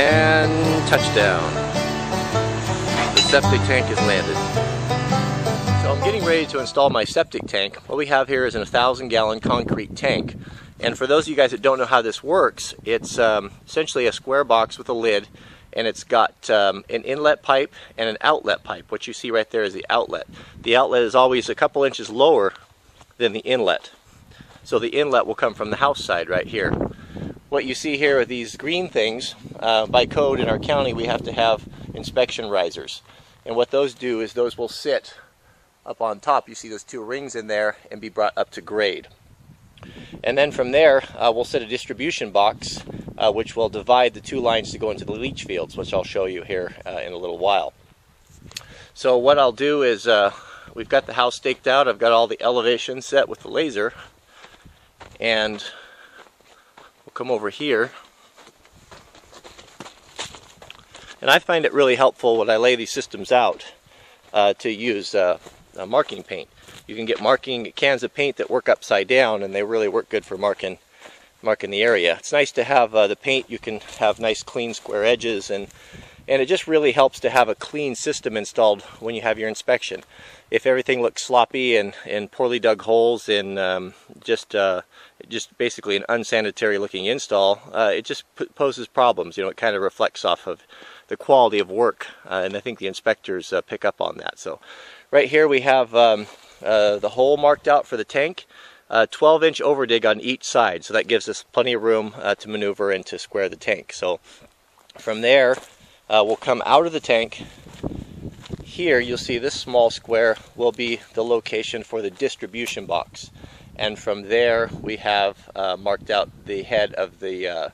And touchdown. The septic tank has landed. So I'm getting ready to install my septic tank. What we have here is an 1,000 gallon concrete tank. And for those of you guys that don't know how this works, it's um, essentially a square box with a lid and it's got um, an inlet pipe and an outlet pipe. What you see right there is the outlet. The outlet is always a couple inches lower than the inlet. So the inlet will come from the house side right here. What you see here are these green things. Uh, by code in our county we have to have inspection risers. And what those do is those will sit up on top. You see those two rings in there and be brought up to grade. And then from there, uh, we'll set a distribution box uh, which will divide the two lines to go into the leach fields, which I'll show you here uh, in a little while. So what I'll do is, uh, we've got the house staked out, I've got all the elevations set with the laser, and come over here. And I find it really helpful when I lay these systems out uh, to use uh, marking paint. You can get marking cans of paint that work upside down and they really work good for marking marking the area. It's nice to have uh, the paint, you can have nice clean square edges and and it just really helps to have a clean system installed when you have your inspection. If everything looks sloppy and, and poorly dug holes and um, just uh, just basically an unsanitary looking install, uh, it just poses problems. You know, it kind of reflects off of the quality of work, uh, and I think the inspectors uh, pick up on that. So, right here we have um, uh, the hole marked out for the tank a 12 inch overdig on each side so that gives us plenty of room uh, to maneuver and to square the tank so from there uh, we'll come out of the tank here you'll see this small square will be the location for the distribution box and from there we have uh, marked out the head of the uh,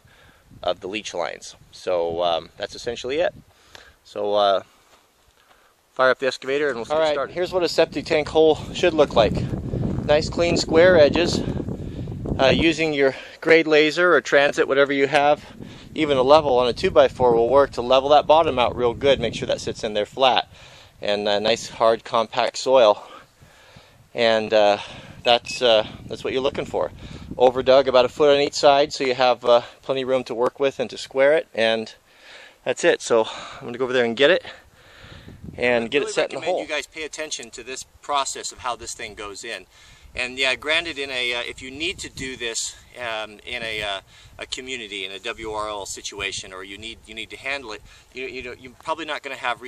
of the leach lines so um, that's essentially it so uh, fire up the excavator and we'll get started. Here's what a septic tank hole should look like nice clean square edges. Uh, using your grade laser or transit, whatever you have, even a level on a 2x4 will work to level that bottom out real good. Make sure that sits in there flat. And uh, nice hard compact soil. And uh, that's, uh, that's what you're looking for. Overdug about a foot on each side so you have uh, plenty of room to work with and to square it. And that's it. So I'm going to go over there and get it and get really it set in the hole. you guys pay attention to this process of how this thing goes in. And yeah, granted, in a uh, if you need to do this um, in a, uh, a community in a WROL situation, or you need you need to handle it, you you know you're probably not going to have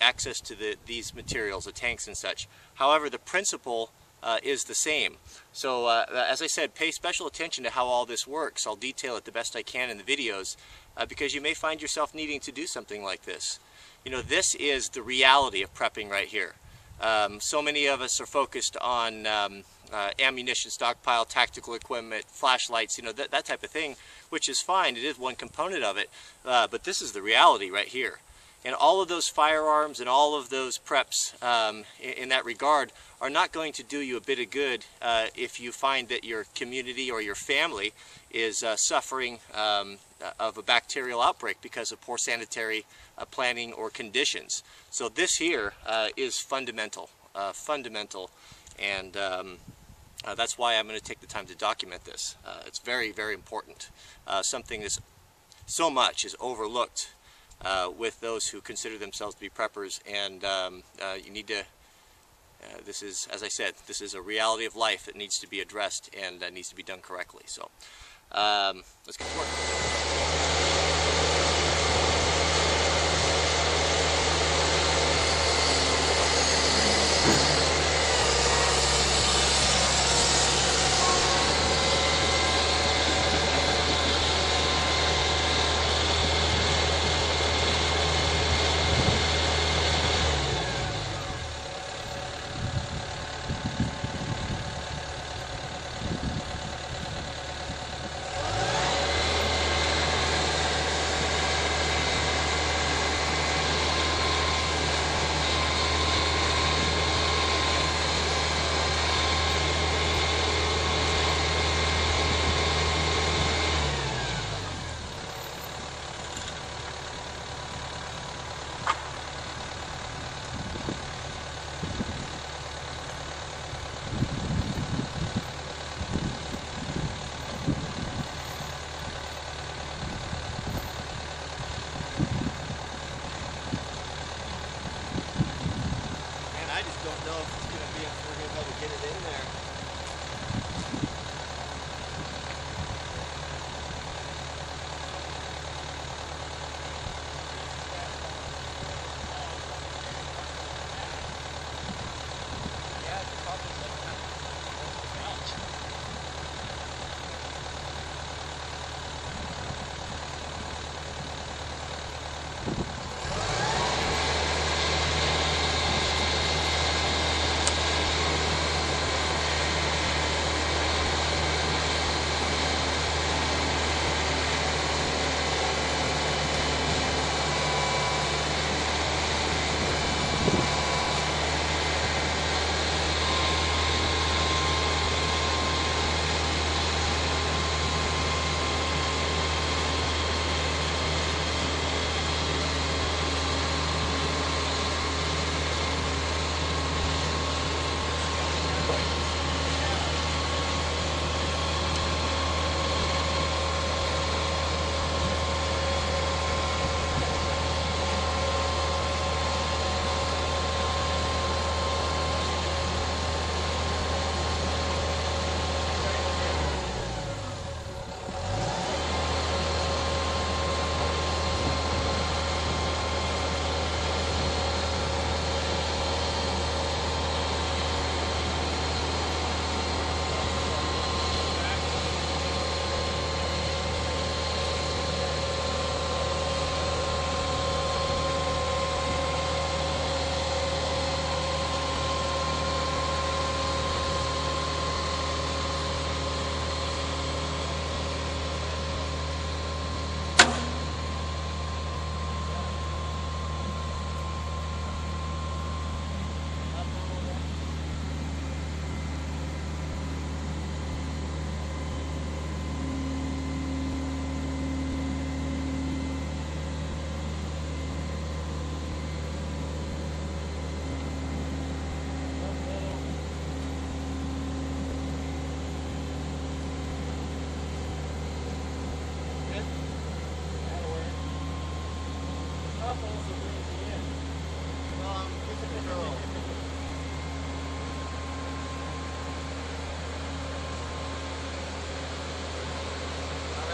access to the these materials, the tanks and such. However, the principle uh, is the same. So uh, as I said, pay special attention to how all this works. I'll detail it the best I can in the videos, uh, because you may find yourself needing to do something like this. You know, this is the reality of prepping right here. Um, so many of us are focused on um, uh, ammunition stockpile, tactical equipment, flashlights, you know, that, that type of thing, which is fine. It is one component of it. Uh, but this is the reality right here. And all of those firearms and all of those preps um, in, in, that regard are not going to do you a bit of good uh, if you find that your community or your family is uh, suffering um, of a bacterial outbreak because of poor sanitary uh, planning or conditions. So this here uh, is fundamental, uh, fundamental, and um, uh, that's why I'm going to take the time to document this. Uh, it's very, very important. Uh, something that's so much is overlooked uh, with those who consider themselves to be preppers, and um, uh, you need to. Uh, this is, as I said, this is a reality of life that needs to be addressed and that needs to be done correctly. So, um, let's get to work.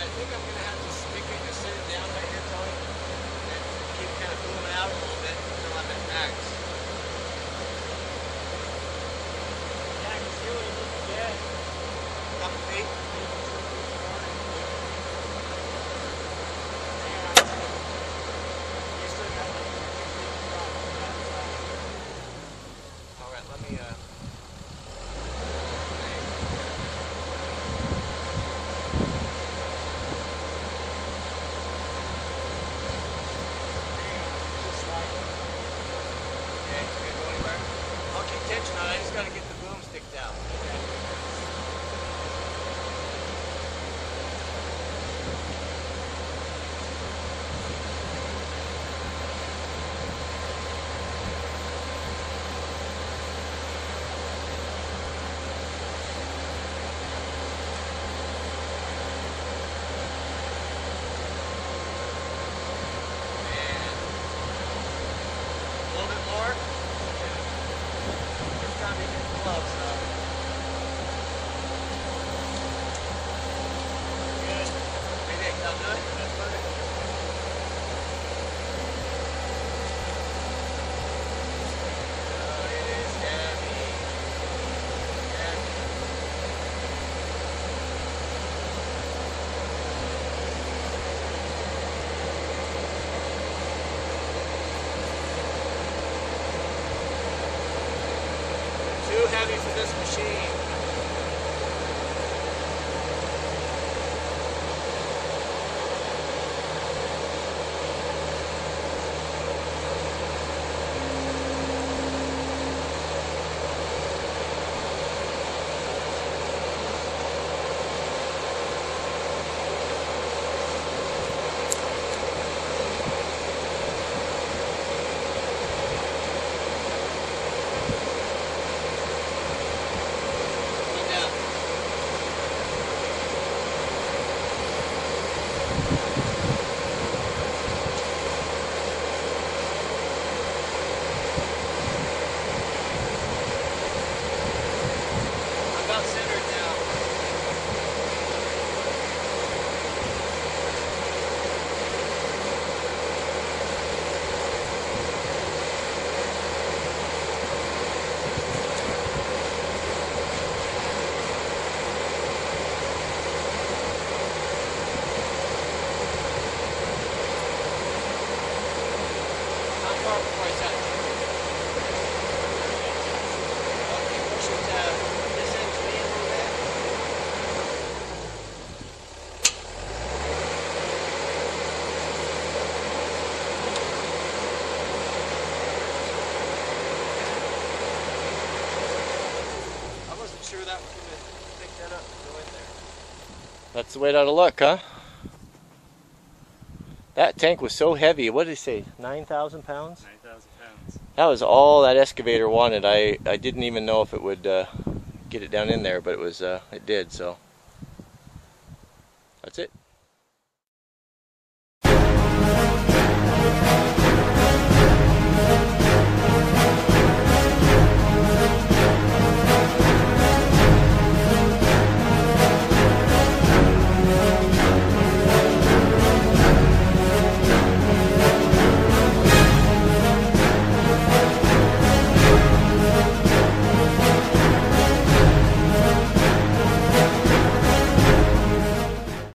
I think I'm have to stick it and sit it down right here, Tony. And keep kind of booming out a little bit until I'm at max. Couple feet. Alright, let me uh Okay, it's gonna go anywhere. I'll keep just gotta get That's the way it ought to look, huh? That tank was so heavy. What did he say? 9,000 pounds? 9,000 pounds. That was all that excavator wanted. I, I didn't even know if it would uh, get it down in there, but it was uh, it did. So that's it.